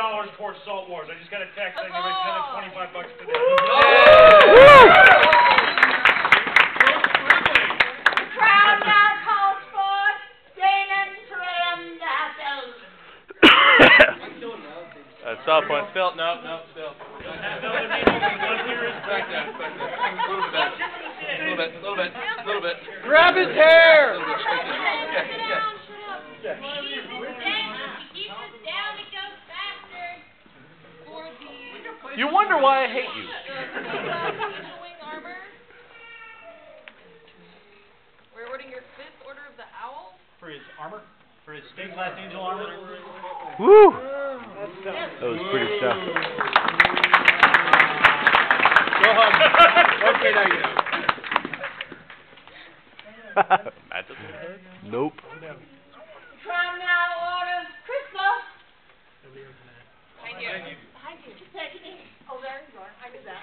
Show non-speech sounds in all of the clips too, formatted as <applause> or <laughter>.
dollars towards Salt Wars. I just got a text saying they raised another twenty-five bucks today. Crowd now calls for Dana Trendapple. That's soft point. Phil, no, no, Phil. Another meeting, one here is Back down, back down. A little bit. A little bit, a little bit, a little bit. Grab his hair! A. Yeah, yeah. You wonder why I hate you. We're awarding your fifth order of the owl. For his armor, for his stained glass angel armor. Woo! That was pretty stuff. Go home. Okay, now you know. Matt doesn't hurt. Nope. Crowd now orders Krista. Behind you. Behind you. Taking it. Oh, there you are. I knew that.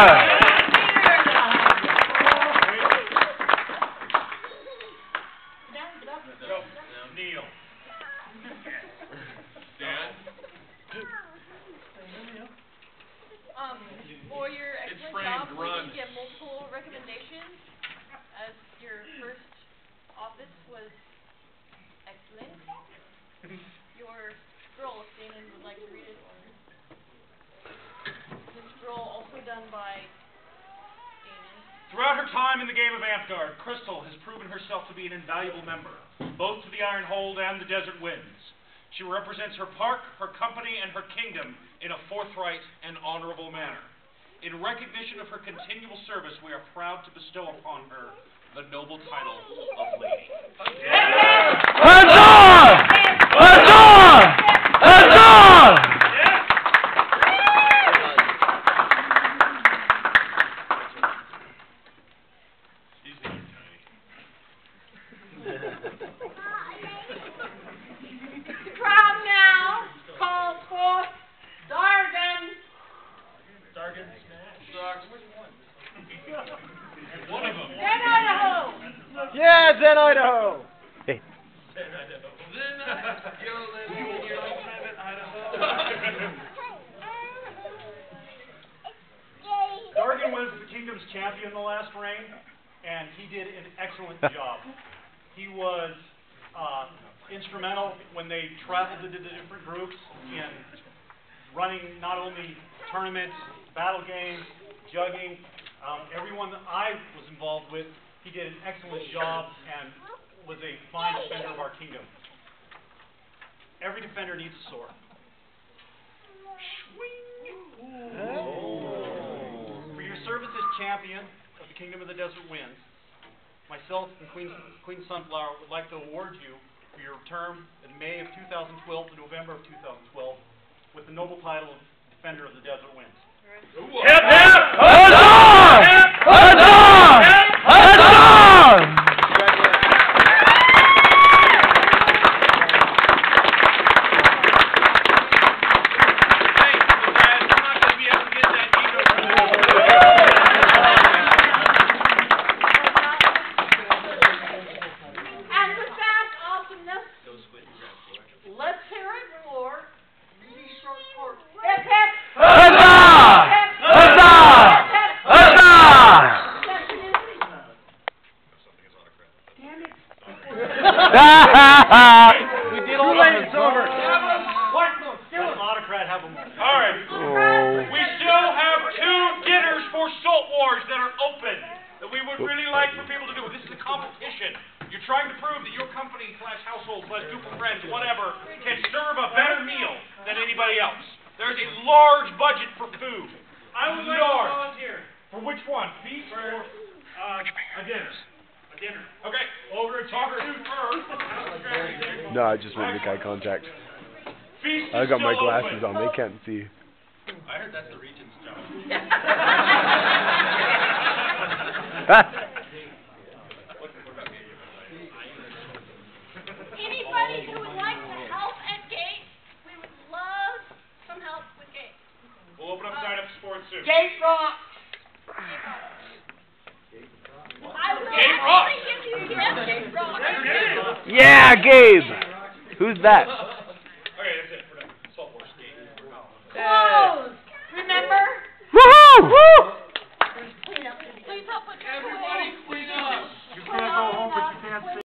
office was excellent. Your scroll, if would like to read it, the scroll also done by Damon. Throughout her time in the game of Amtgard, Crystal has proven herself to be an invaluable member, both to the Iron Hold and the Desert Winds. She represents her park, her company, and her kingdom in a forthright and honorable manner. In recognition of her continual service, we are proud to bestow upon her the noble title of Lady. Huzzah! Huzzah! Huzzah! Crowd now calls for Dargan. Dargan Smash. One of them. Then Idaho. Yeah, Zen Idaho! Hey. Dargan was the kingdom's champion in the last reign, and he did an excellent <laughs> job. He was uh, instrumental when they traveled into the different groups in running not only tournaments, battle games, jugging, um, everyone that I was involved with, he did an excellent job and was a fine defender of our kingdom. Every defender needs a sword. For your service as champion of the Kingdom of the Desert Winds, myself and Queen, Queen Sunflower would like to award you for your term in May of 2012 to November of 2012 with the noble title of Defender of the Desert Winds. Hip, hip! Huzzah! Huzzah! Huzzah! And with that awesomeness, let's hear it for really short court. Hip hip. Huzzah! Huzzah! Huzzah! Damn it. We did all that. It's over. What? Let Autocrat have them. All right. Oh. We still have two dinners for Salt Wars that are open that we would really like for people to do. This is a competition. You're trying to prove that your company slash household slash group of friends, whatever, can serve a better meal than anybody else. There's a large budget for food. I would like to volunteer. For which one? Feast or uh, a dinner? A dinner. Okay. No, I just want to make eye contact. I got my glasses on. They can't see. I heard that's the regent's job. Anybody who would like to help at Gate, we would love some help with Gate. We'll open up sign up sports soon. Gate Rock! Yeah, Gabe. Who's that?